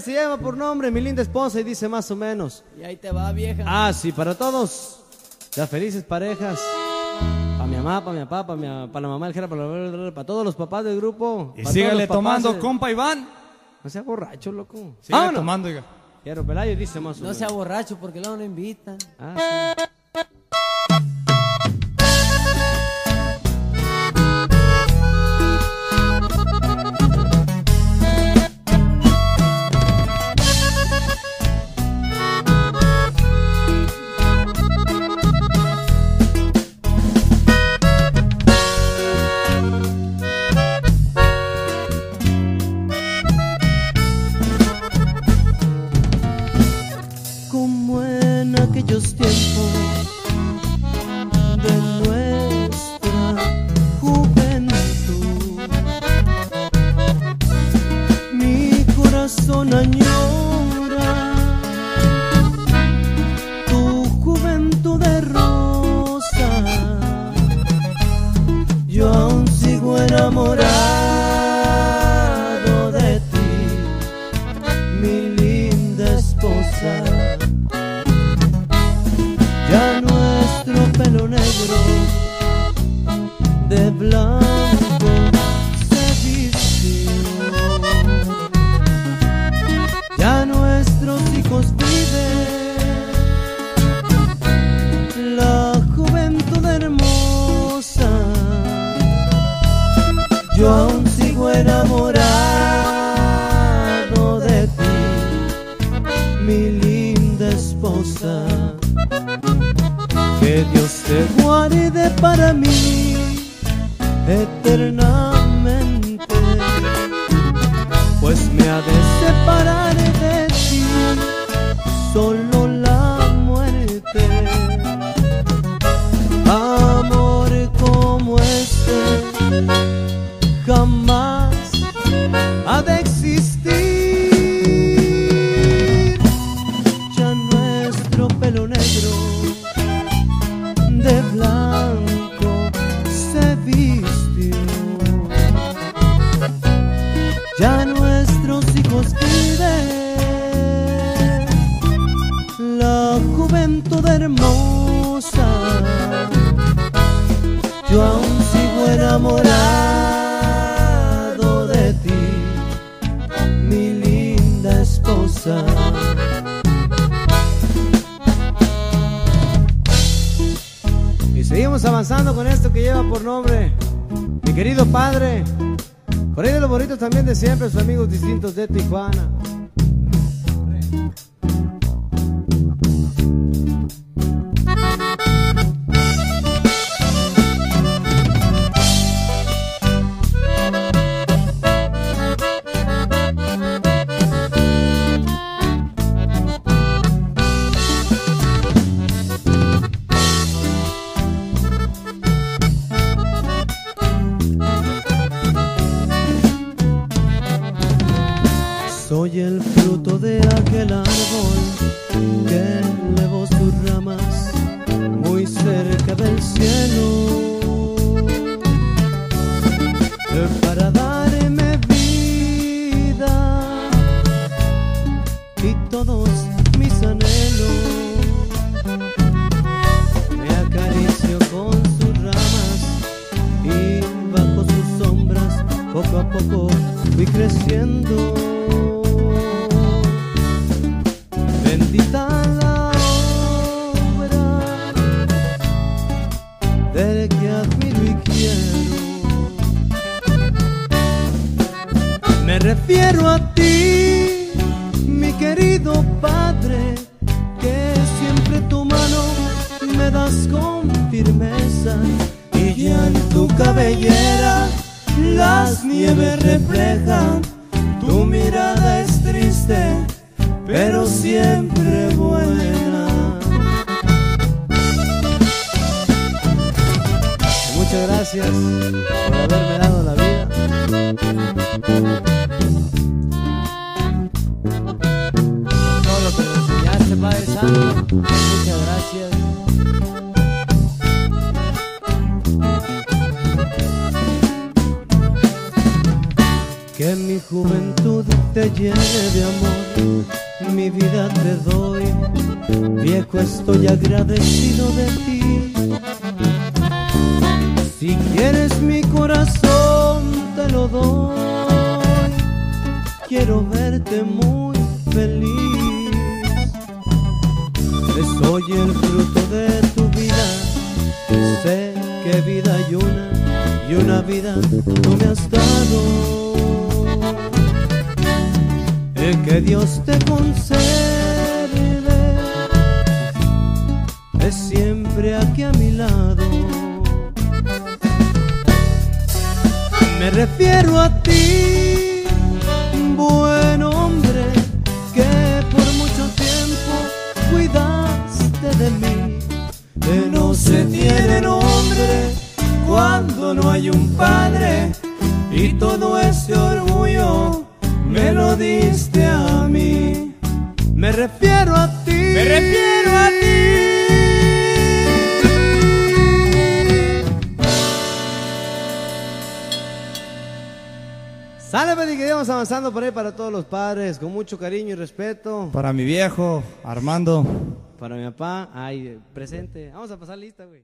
Se llama por nombre mi linda esposa y dice más o menos. Y ahí te va, vieja. Ah, sí, para todos. Las felices parejas. Para mi mamá, para mi papá, para, mi, para la mamá del Jera, para, para todos los papás del grupo. Y sígale tomando, de- compa Iván. No sea borracho, loco. Sígale Vámonos. tomando, oiga. Quiero Pelayo dice más o No menos. sea borracho porque luego no invitan. Ah, sí. Aquellos tiempos de nuestra juventud. Mi corazón añora de blanco se vistió. Ya nuestros hijos viven la juventud hermosa. Yo aún sigo enamorado de ti, mi linda esposa. Que Dios te guarde para mí eternamente, pues me ha de separar de ti. Solo avanzando con esto que lleva por nombre mi querido padre. Por ahí de los bonitos también de siempre, sus amigos distintos de Tijuana. Soy el fruto de aquel árbol que elevó sus ramas muy cerca del cielo para darme vida y todos mis anhelos. Me acaricio con sus ramas y bajo sus sombras poco a poco fui creciendo. Me refiero a ti, mi querido Padre, que siempre tu mano me das con firmeza y ya en tu cabellera las nieves reflejan. Tu mirada es triste, pero siempre buena. Muchas gracias por haberme Muchas gracias. que mi juventud te llene de amor, mi vida te doy, viejo estoy agradecido de ti. Si quieres mi corazón te lo doy, quiero verte muy feliz. Soy el fruto de tu vida, sé que vida hay una y una vida no me has dado. El que Dios te concede es siempre aquí a mi lado. Me refiero a ti, y todo ese orgullo me lo diste a mí. Me refiero a ti. Me refiero a ti. Sale, Pedi, que íbamos avanzando por ahí para todos los padres, con mucho cariño y respeto. Para mi viejo, Armando. Para mi papá, ay, presente. Vamos a pasar lista, güey.